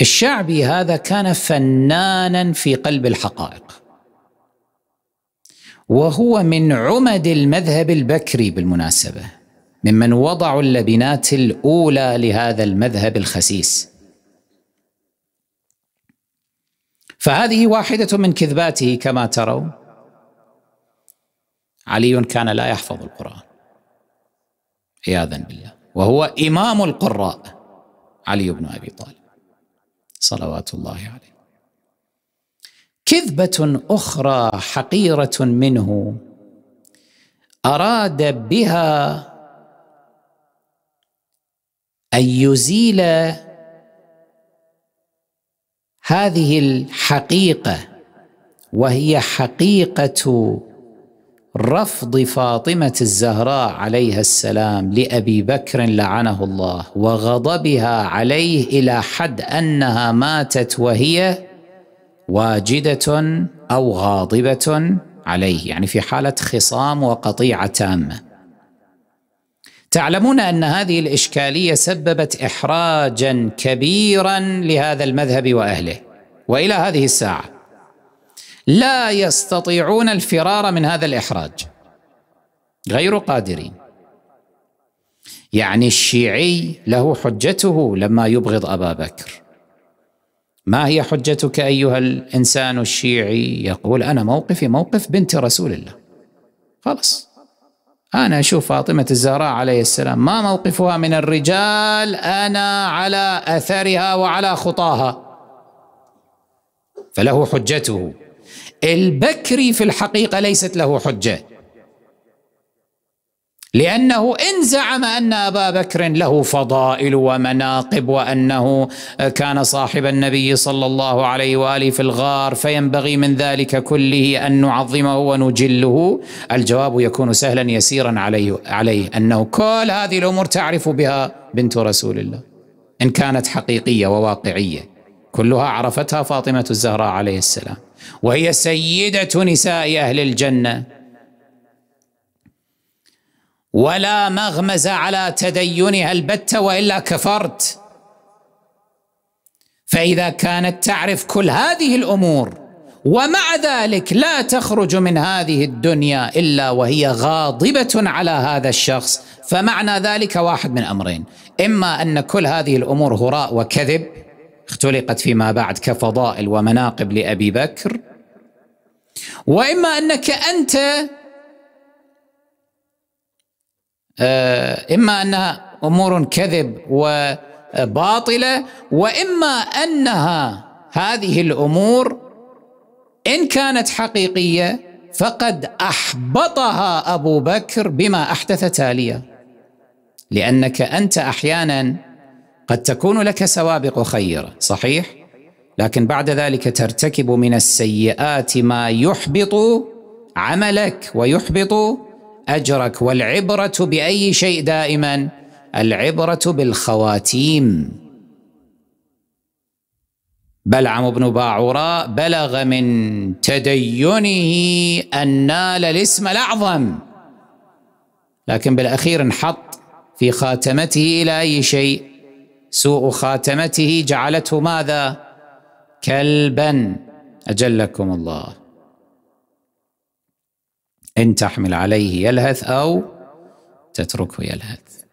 الشعبي هذا كان فنانا في قلب الحقائق. وهو من عمد المذهب البكري بالمناسبة ممن وضعوا اللبنات الأولى لهذا المذهب الخسيس. فهذه واحدة من كذباته كما ترون. علي كان لا يحفظ القرآن. عياذا بالله. وهو إمام القراء علي بن أبي طالب. صلوات الله عليه. كذبه أخرى حقيره منه. اراد بها ان يزيل هذه الحقيقة وهي حقيقه رفض فاطمة الزهراء عليها السلام لأبي بكر لعنه الله وغضبها عليه إلى حد أنها ماتت وهي واجدة أو غاضبة عليه يعني في حالة خصام وقطيعة تامة. تعلمون أن هذه الإشكالية سببت احراجا كبيرا لهذا المذهب وأهله وإلى هذه الساعة. لا يستطيعون الفرار من هذا الإحراج. غير قادرين. يعني الشيعي له حجته لما يبغض أبا بكر. ما هي حجتك أيها الإنسان الشيعي؟ يقول أنا موقفي موقف بنت رسول الله. خلاص. أنا أشوف فاطمة الزهراء عليه السلام ما موقفها من الرجال أنا على أثرها وعلى خطاها. فله حجته. البكري في الحقيقة ليست له حجة. لأنه إن زعم أن أبا بكر له فضائل ومناقب وأنه كان صاحب النبي صلى الله عليه وآله في الغار فينبغي من ذلك كله أن نعظمه ونجله. الجواب يكون سهلا يسيرا عليه عليه. أنه كل هذه الأمور تعرف بها بنت رسول الله إن كانت حقيقية وواقعية. كلها عرفتها فاطمة الزهراء عليه السلام. وهي سيدة نساء أهل الجنة. ولا مغمز على تدينها البتة وإلا كفرت. فإذا كانت تعرف كل هذه الأمور ومع ذلك لا تخرج من هذه الدنيا إلا وهي غاضبة على هذا الشخص. فمعنى ذلك واحد من أمرين. إما أن كل هذه الأمور هراء وكذب اختلقت فيما بعد كفضائل ومناقب لأبي بكر. وإما أنك أنت آه، إما انها أمور كذب وباطلة وإما أنها هذه الأمور إن كانت حقيقية فقد أحبطها أبو بكر بما أحدث تاليا. لأنك أنت أحيانا قد تكون لك سوابق خيره صحيح؟ لكن بعد ذلك ترتكب من السيئات ما يحبط عملك ويحبط أجرك والعبرة بأي شيء دائما؟ العبرة بالخواتيم. بلعم بن باعوراء بلغ من تدينه أن نال الاسم الأعظم. لكن بالأخير انحط في خاتمته إلى أي شيء؟ سوء خاتمته جعلته ماذا؟ كلبا. أجلكم الله. إن تحمل عليه يلهث أو تتركه يلهث.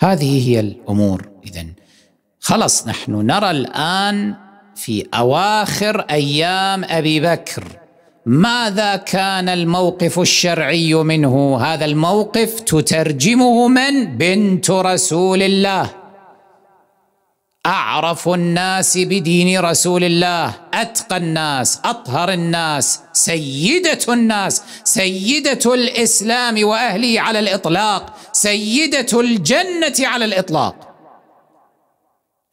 هذه هي الأمور. اذا خلص نحن نرى الآن في أواخر أيام أبي بكر. ماذا كان الموقف الشرعي منه؟ هذا الموقف تترجمه من؟ بنت رسول الله. أعرف الناس بدين رسول الله. أتقى الناس أطهر الناس سيدة الناس سيدة الإسلام واهله على الإطلاق سيدة الجنة على الإطلاق.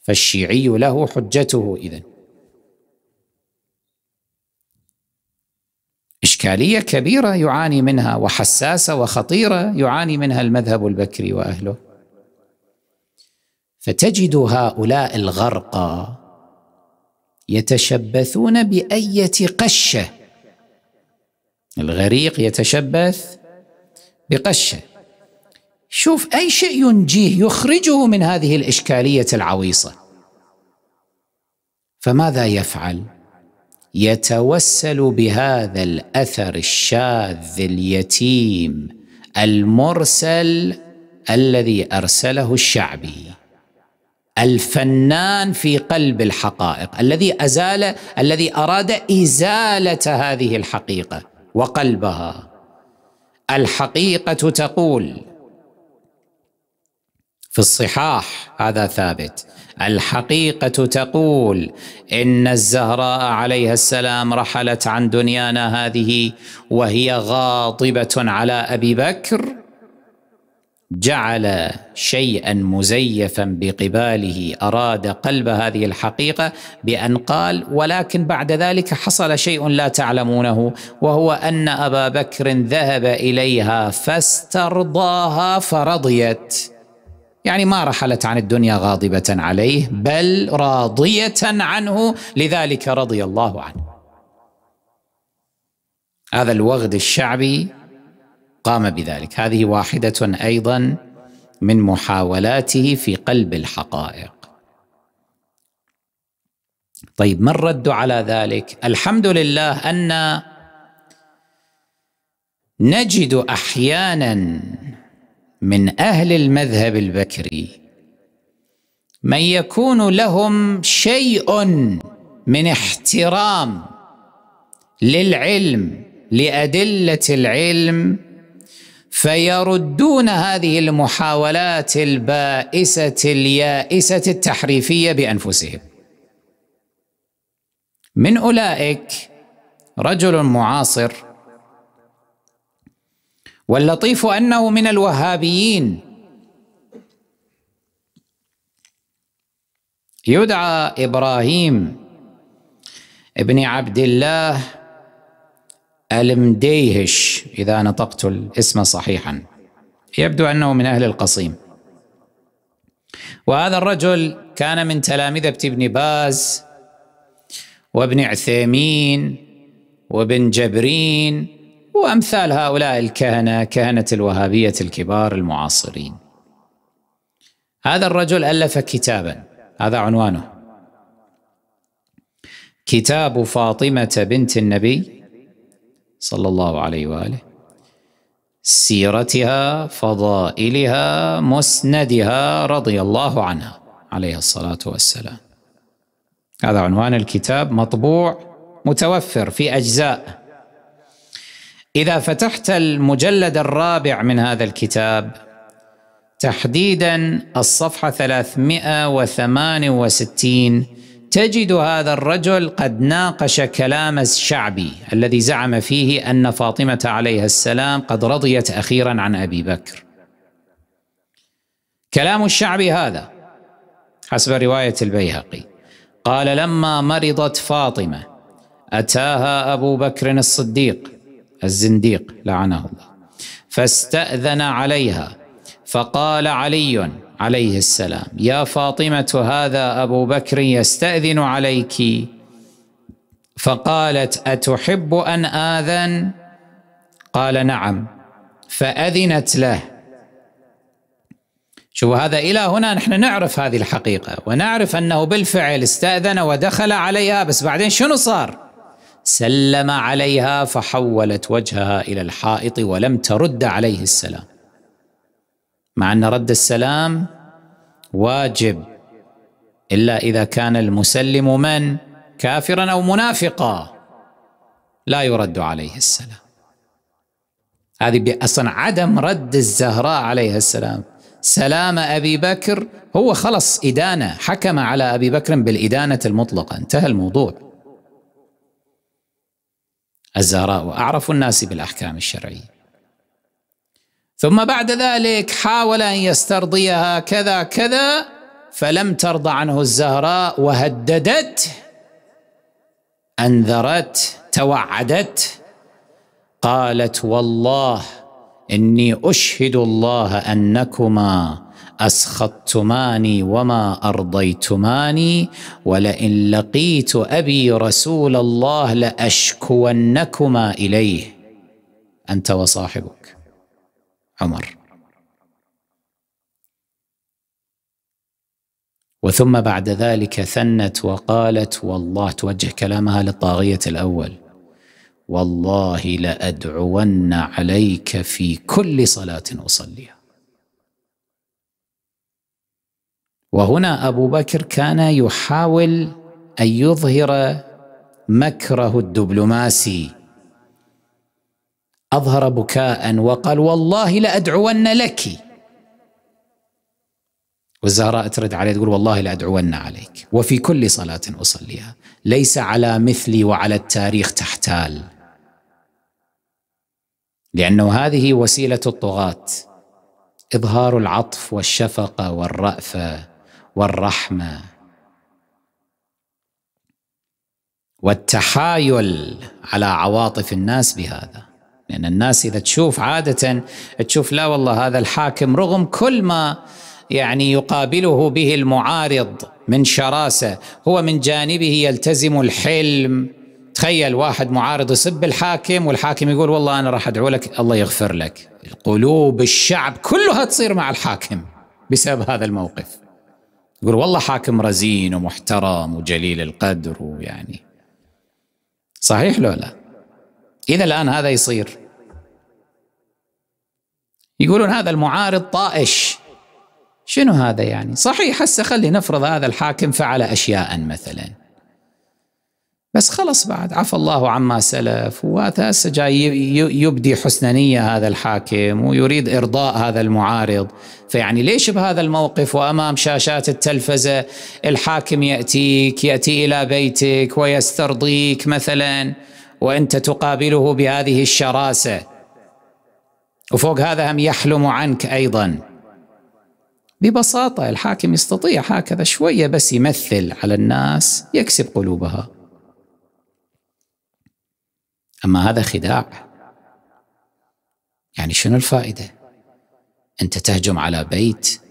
فالشيعي له حجته إذن. إشكالية كبيرة يعاني منها وحساسة وخطيرة يعاني منها المذهب البكري وأهله. فتجد هؤلاء الغرقى يتشبثون بأية قشة. الغريق يتشبث بقشة. شوف أي شيء ينجيه يخرجه من هذه الإشكالية العويصة. فماذا يفعل؟ يتوسل بهذا الأثر الشاذ اليتيم المرسل الذي أرسله الشعبي الفنان في قلب الحقائق الذي أزال الذي أراد إزالة هذه الحقيقة وقلبها. الحقيقة تقول في الصحاح هذا ثابت الحقيقة تقول إن الزهراء عليها السلام رحلت عن دنيانا هذه وهي غاضبة على أبي بكر جعل شيئا مزيفا بقباله أراد قلب هذه الحقيقة بأن قال ولكن بعد ذلك حصل شيء لا تعلمونه وهو أن أبا بكر ذهب إليها فاسترضاها فرضيت. يعني ما رحلت عن الدنيا غاضبة عليه بل راضية عنه لذلك رضي الله عنه. هذا الوغد الشعبي قام بذلك. هذه واحدة أيضا من محاولاته في قلب الحقائق. طيب ما الرد على ذلك؟ الحمد لله أن نجد أحيانا من أهل المذهب البكري. من يكون لهم شيء من احترام للعلم لأدلة العلم فيردون هذه المحاولات البائسة اليائسة التحريفية بأنفسهم. من أولئك رجل معاصر واللطيف أنه من الوهابيين. يدعى إبراهيم ابن عبد الله المديهش إذا نطقت الاسم صحيحا. يبدو أنه من أهل القصيم. وهذا الرجل كان من تلامذة ابن باز وابن عثيمين وابن جبرين وأمثال هؤلاء الكهنة كهنة الوهابية الكبار المعاصرين. هذا الرجل ألف كتابا. هذا عنوانه. كتاب فاطمة بنت النبي صلى الله عليه وآله. سيرتها فضائلها مسندها رضي الله عنها عليه الصلاة والسلام. هذا عنوان الكتاب مطبوع متوفر في أجزاء إذا فتحت المجلد الرابع من هذا الكتاب تحديدا الصفحة 368 تجد هذا الرجل قد ناقش كلام الشعبي الذي زعم فيه أن فاطمة عليها السلام قد رضيت أخيرا عن أبي بكر. كلام الشعبي هذا حسب رواية البيهقي قال لما مرضت فاطمة أتاها أبو بكر الصديق الزنديق لعنه الله. فاستأذن عليها فقال علي عليه السلام يا فاطمة هذا أبو بكر يستأذن عليك. فقالت أتحب أن آذن؟ قال نعم. فأذنت له. شوف هذا إلى هنا نحن نعرف هذه الحقيقة ونعرف أنه بالفعل استأذن ودخل عليها بس بعدين شنو صار؟ سلم عليها فحولت وجهها إلى الحائط ولم ترد عليه السلام. مع أن رد السلام واجب إلا إذا كان المسلم من؟ كافرا أو منافقا. لا يرد عليه السلام. هذه أصلا عدم رد الزهراء عليها السلام. سلام أبي بكر هو خلص إدانة حكم على أبي بكر بالإدانة المطلقة. انتهى الموضوع. الزهراء وأعرف الناس بالأحكام الشرعية. ثم بعد ذلك حاول أن يسترضيها كذا كذا فلم ترضى عنه الزهراء وهددت أنذرت توعدت قالت والله إني أشهد الله أنكما أسخطتماني وما أرضيتماني ولئن لقيت أبي رسول الله لأشكونكما إليه. أنت وصاحبك عمر. وثم بعد ذلك ثنت وقالت والله توجه كلامها للطاغية الأول. والله لأدعون عليك في كل صلاة أصليها. وهنا أبو بكر كان يحاول أن يظهر مكره الدبلوماسي. أظهر بكاء وقال والله لأدعون لك. والزهراء ترد عليه تقول والله لأدعون عليك. وفي كل صلاة أصليها. ليس على مثلي وعلى التاريخ تحتال. لأنه هذه وسيلة الطغاة. إظهار العطف والشفقة والرأفة. والرحمة والتحايل على عواطف الناس بهذا. لأن الناس إذا تشوف عادة تشوف لا والله هذا الحاكم رغم كل ما يعني يقابله به المعارض من شراسة هو من جانبه يلتزم الحلم. تخيل واحد معارض يسب الحاكم والحاكم يقول والله أنا راح أدعو لك الله يغفر لك. قلوب الشعب كلها تصير مع الحاكم بسبب هذا الموقف. يقول والله حاكم رزين ومحترم وجليل القدر ويعني. صحيح لو لا؟ إذا الآن هذا يصير. يقولون هذا المعارض طائش. شنو هذا يعني؟ صحيح هسه خلي نفرض هذا الحاكم فعل أشياء مثلا. بس خلص بعد. عفى الله عما سلف. وهذا هسه جاي يبدي حسن نية هذا الحاكم ويريد إرضاء هذا المعارض. فيعني ليش بهذا الموقف وأمام شاشات التلفزة الحاكم يأتيك يأتي إلى بيتك ويسترضيك مثلا وأنت تقابله بهذه الشراسة. وفوق هذا هم يحلم عنك أيضا. ببساطة الحاكم يستطيع هكذا شوية بس يمثل على الناس يكسب قلوبها. أما هذا خداع. يعني شنو الفائدة؟ أنت تهجم على بيت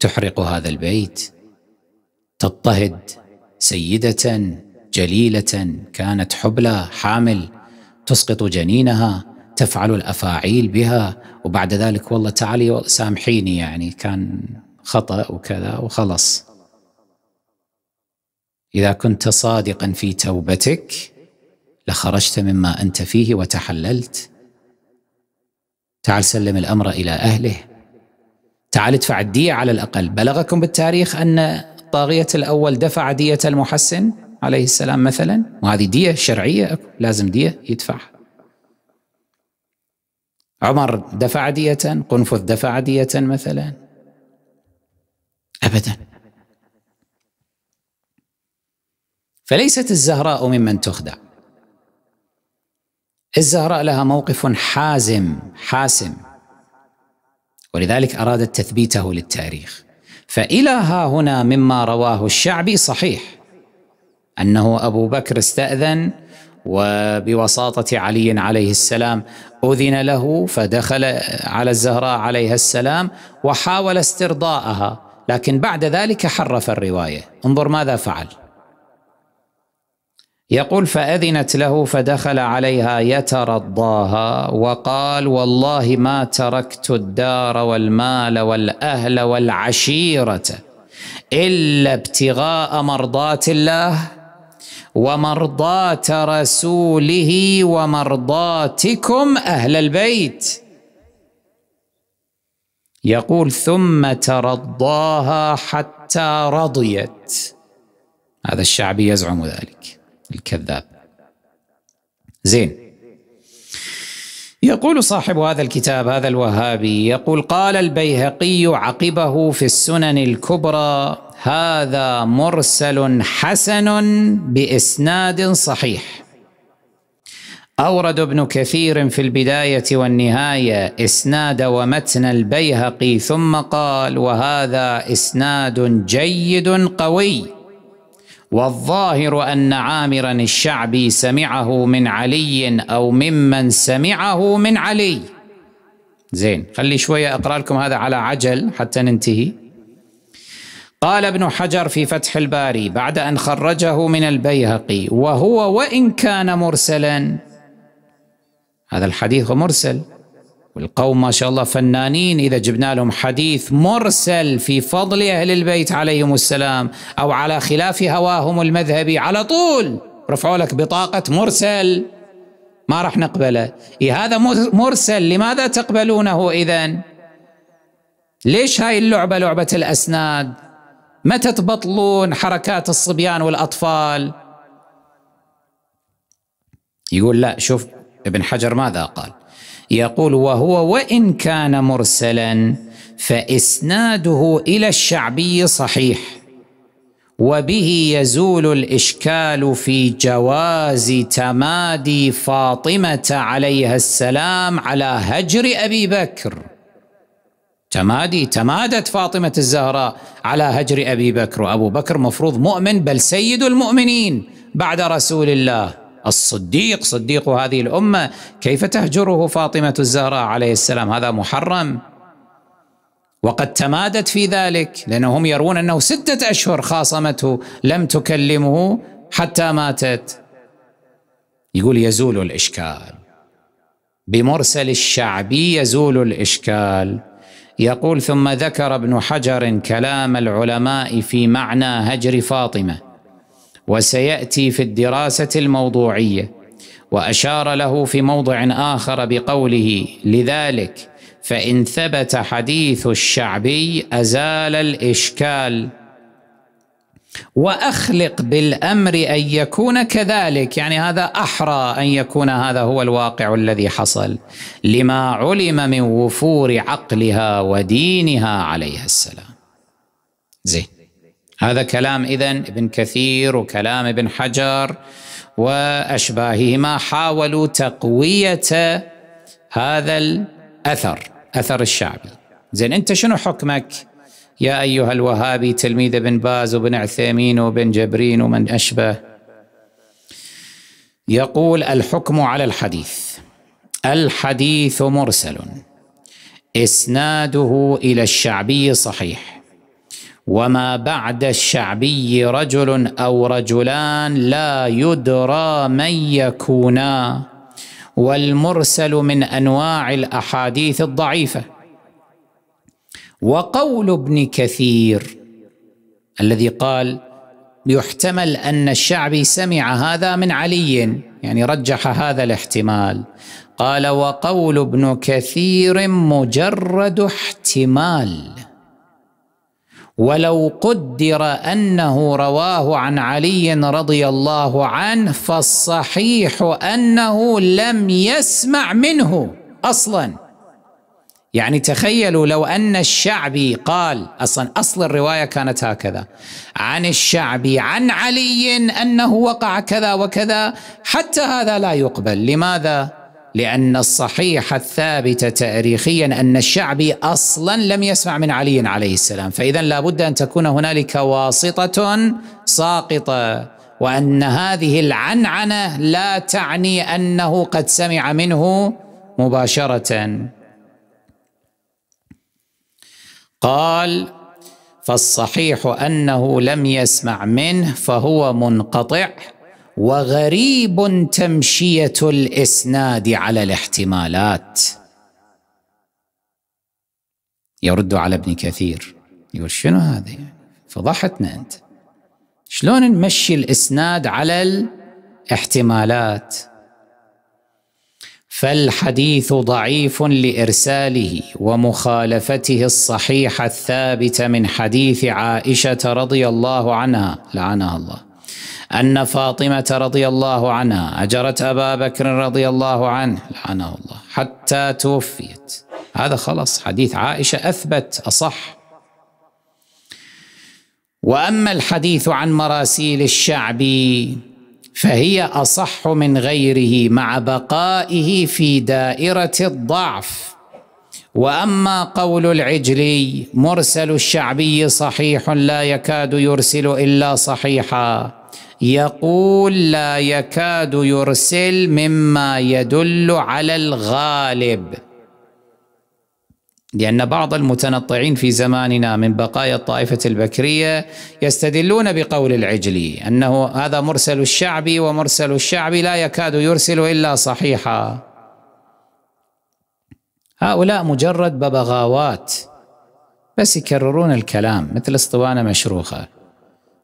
تحرق هذا البيت تضطهد سيدة جليلة كانت حبلى حامل تسقط جنينها تفعل الأفاعيل بها وبعد ذلك والله تعالي سامحيني يعني كان خطأ وكذا وخلص. إذا كنت صادقا في توبتك لخرجت مما أنت فيه وتحللت. تعال سلم الأمر إلى أهله. تعال ادفع الدية على الأقل. بلغكم بالتاريخ أن الطاغيه الأول دفع دية المحسن عليه السلام مثلا؟ وهذه دية شرعية لازم دية يدفعها عمر دفع دية قنفذ دفع دية مثلا. أبدا. فليست الزهراء ممن تخدع. الزهراء لها موقف حازم حاسم. ولذلك أرادت تثبيته للتاريخ. فإلى ها هنا مما رواه الشعبي صحيح. أنه أبو بكر استأذن وبوساطة علي عليه السلام أذن له فدخل على الزهراء عليها السلام وحاول استرضاءها. لكن بعد ذلك حرف الرواية. انظر ماذا فعل. يقول فأذنت له فدخل عليها يترضاها وقال والله ما تركت الدار والمال والأهل والعشيرة إلا ابتغاء مرضات الله ومرضاه رسوله ومرضاتكم أهل البيت. يقول ثم ترضاها حتى رضيت. هذا الشعبي يزعم ذلك. الكذاب. زين. يقول صاحب هذا الكتاب هذا الوهابي يقول قال البيهقي عقبه في السنن الكبرى هذا مرسل حسن بإسناد صحيح. أورد ابن كثير في البداية والنهاية إسناد ومتن البيهقي ثم قال وهذا إسناد جيد قوي. والظاهر أن عامرا الشعبي سمعه من علي أو ممن سمعه من علي. زين خلي شوية أقرأ لكم هذا على عجل حتى ننتهي. قال ابن حجر في فتح الباري بعد أن خرجه من البيهقي وهو وإن كان مرسلا. هذا الحديث مرسل. والقوم ما شاء الله فنانين. إذا جبنا لهم حديث مرسل في فضل أهل البيت عليهم السلام أو على خلاف هواهم المذهبي على طول رفعوا لك بطاقة مرسل. ما راح نقبله. إيه هذا مرسل. لماذا تقبلونه اذا ليش هاي اللعبة لعبة الأسناد؟ متى تبطلون حركات الصبيان والأطفال؟ يقول لا شوف ابن حجر ماذا قال؟ يقول وهو وإن كان مرسلا فإسناده إلى الشعبي صحيح وبه يزول الإشكال في جواز تمادي فاطمة عليها السلام على هجر أبي بكر. تمادي تمادت فاطمة الزهراء على هجر أبي بكر. وأبو بكر مفروض مؤمن بل سيد المؤمنين بعد رسول الله. الصديق صديق هذه الأمة كيف تهجره فاطمة الزهراء عليه السلام؟ هذا محرم. وقد تمادت في ذلك لانهم يرون أنه ستة أشهر خاصمته لم تكلمه حتى ماتت. يقول يزول الإشكال. بمرسل الشعبي يزول الإشكال. يقول ثم ذكر ابن حجر كلام العلماء في معنى هجر فاطمة. وسيأتي في الدراسة الموضوعية وأشار له في موضع آخر بقوله لذلك فإن ثبت حديث الشعبي أزال الإشكال. وأخلق بالأمر أن يكون كذلك يعني هذا أحرى أن يكون هذا هو الواقع الذي حصل لما علم من وفور عقلها ودينها عليها السلام. زين. هذا كلام إذن ابن كثير وكلام ابن حجر وأشباههما حاولوا تقوية هذا الأثر أثر الشعبي. زين أنت شنو حكمك؟ يا أيها الوهابي تلميذ ابن باز وابن عثيمين وابن جبرين ومن أشبه. يقول الحكم على الحديث. الحديث مرسل. إسناده إلى الشعبي صحيح. وما بعد الشعبي رجل أو رجلان لا يدرى من يكونا والمرسل من انواع الاحاديث الضعيفه. وقول ابن كثير الذي قال يحتمل ان الشعبي سمع هذا من علي يعني رجح هذا الاحتمال. قال وقول ابن كثير مجرد احتمال. ولو قدر أنه رواه عن علي رضي الله عنه فالصحيح أنه لم يسمع منه أصلا. يعني تخيلوا لو أن الشعبي قال أصلا أصل الرواية كانت هكذا عن الشعبي عن علي أنه وقع كذا وكذا حتى هذا لا يقبل. لماذا؟ لأن الصحيح الثابت تاريخيا أن الشعبي أصلا لم يسمع من علي عليه السلام. فإذا لابد أن تكون هنالك واسطة ساقطة وأن هذه العنعنة لا تعني أنه قد سمع منه مباشرة. قال فالصحيح أنه لم يسمع منه فهو منقطع. وغريب تمشية الإسناد على الاحتمالات. يرد على ابن كثير. يقول شنو هذا فضحتنا أنت. شلون نمشي الإسناد على الاحتمالات؟ فالحديث ضعيف لإرساله ومخالفته الصحيح الثابت من حديث عائشة رضي الله عنها. لعنها الله. أن فاطمة رضي الله عنها أجرت أبا بكر رضي الله عنه لعنه الله حتى توفيت. هذا خلص حديث عائشة أثبت أصح. وأما الحديث عن مراسيل الشعبي فهي أصح من غيره مع بقائه في دائرة الضعف. وأما قول العجلي مرسل الشعبي صحيح لا يكاد يرسل إلا صحيحا. يقول لا يكاد يرسل مما يدل على الغالب. لأن بعض المتنطعين في زماننا من بقايا الطائفة البكرية يستدلون بقول العجلي أنه هذا مرسل الشعبي ومرسل الشعبي لا يكاد يرسل إلا صحيحا. هؤلاء مجرد ببغاوات بس يكررون الكلام مثل اسطوانة مشروخة.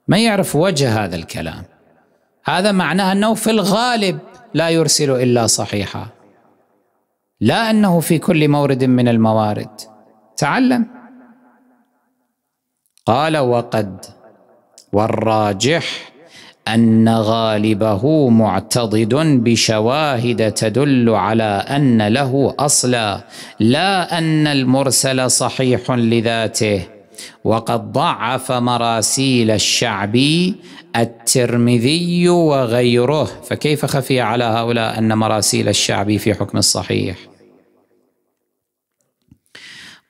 ما يعرف وجه هذا الكلام. هذا معناه أنه في الغالب لا يرسل إلا صحيحا. لا أنه في كل مورد من الموارد. تعلم. قال وقد والراجح أن غالبه معتضد بشواهد تدل على أن له أصلا لا أن المرسل صحيح لذاته. وقد ضعف مراسيل الشعبي الترمذي وغيره. فكيف خفي على هؤلاء أن مراسيل الشعبي في حكم الصحيح؟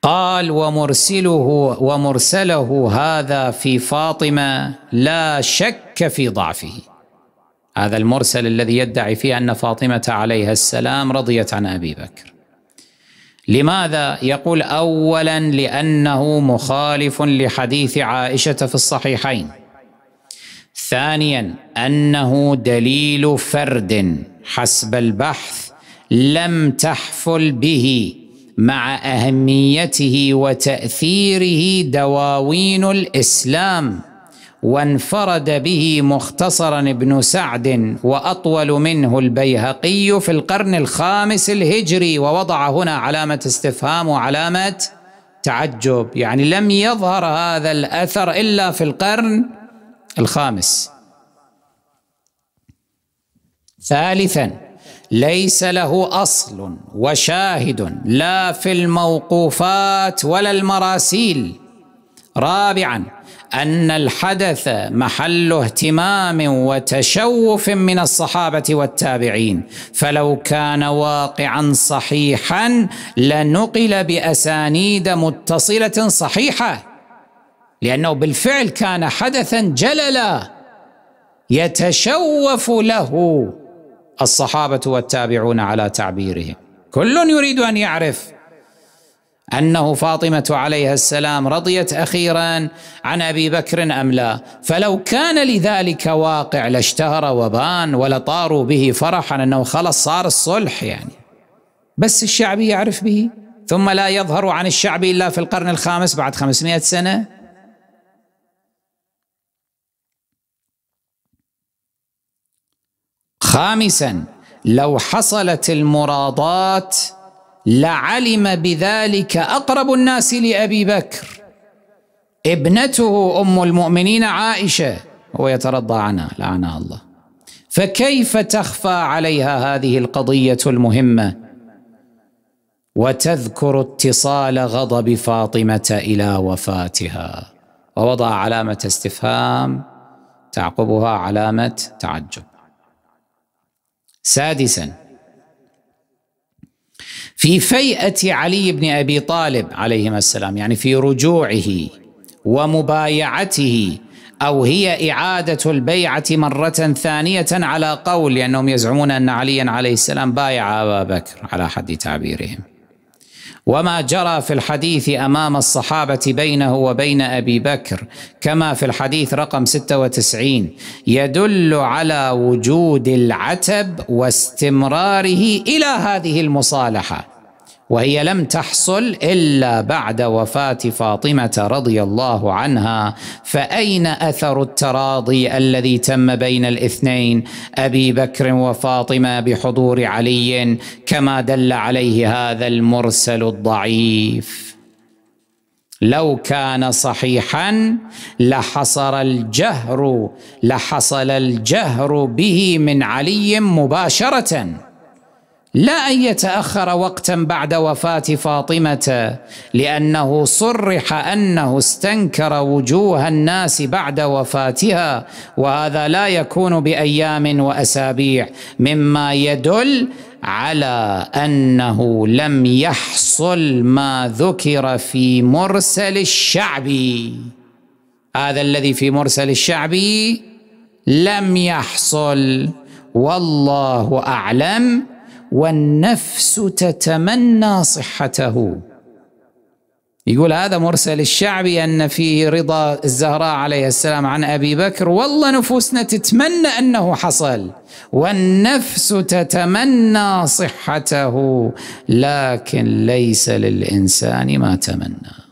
قال ومرسله ومرسله هذا في فاطمة لا شك في ضعفه. هذا المرسل الذي يدعي فيه أن فاطمة عليها السلام رضيت عن أبي بكر. لماذا يقول اولا لأنه مخالف لحديث عائشة في الصحيحين؟ ثانيا أنه دليل فرد حسب البحث لم تحفل به مع أهميته وتأثيره دواوين الإسلام. وانفرد به مختصرا ابن سعد وأطول منه البيهقي في القرن الخامس الهجري ووضع هنا علامة استفهام وعلامة تعجب. يعني لم يظهر هذا الأثر إلا في القرن الخامس. ثالثا ليس له أصل وشاهد لا في الموقوفات ولا المراسيل. رابعا أن الحدث محل اهتمام وتشوف من الصحابة والتابعين. فلو كان واقعا صحيحا لنقل بأسانيد متصلة صحيحة لأنه بالفعل كان حدثا جللا يتشوف له الصحابة والتابعون على تعبيرهم. كل يريد أن يعرف أنه فاطمة عليها السلام رضيت أخيرا عن أبي بكر أم لا؟ فلو كان لذلك واقع لاشتهر وبان ولطاروا به فرحا أنه خلص صار الصلح يعني. بس الشعبي يعرف به؟ ثم لا يظهر عن الشعب إلا في القرن الخامس بعد خمسمائة سنة؟ خامسا لو حصلت المرادات لعلم بذلك أقرب الناس لأبي بكر. ابنته أم المؤمنين عائشة هو يترضى عنها لعنها الله. فكيف تخفى عليها هذه القضية المهمة؟ وتذكر اتصال غضب فاطمة إلى وفاتها. ووضع علامة استفهام تعقبها علامة تعجب. سادسا في فيئة علي بن أبي طالب عليهما السلام يعني في رجوعه ومبايعته أو هي إعادة البيعة مرة ثانية على قول لأنهم يزعمون أن عليا عليه السلام بايع أبا بكر على حد تعبيرهم. وما جرى في الحديث أمام الصحابة بينه وبين أبي بكر كما في الحديث رقم 96 يدل على وجود العتب واستمراره إلى هذه المصالحة. وهي لم تحصل إلا بعد وفاة فاطمة رضي الله عنها. فأين أثر التراضي الذي تم بين الاثنين؟ أبي بكر وفاطمة بحضور علي كما دل عليه هذا المرسل الضعيف. لو كان صحيحا لحصر الجهر لحصل الجهر به من علي مباشرة. لا أن يتأخر وقتا بعد وفاة فاطمة لأنه صرح أنه استنكر وجوه الناس بعد وفاتها وهذا لا يكون بأيام وأسابيع مما يدل على أنه لم يحصل ما ذكر في مرسل الشعبي هذا الذي في مرسل الشعبي لم يحصل والله أعلم. والنفس تتمنى صحته. يقول هذا مرسل الشعبي أن فيه رضا الزهراء عليه السلام عن أبي بكر. والله نفوسنا تتمنى أنه حصل. والنفس تتمنى صحته لكن ليس للإنسان ما تمنى.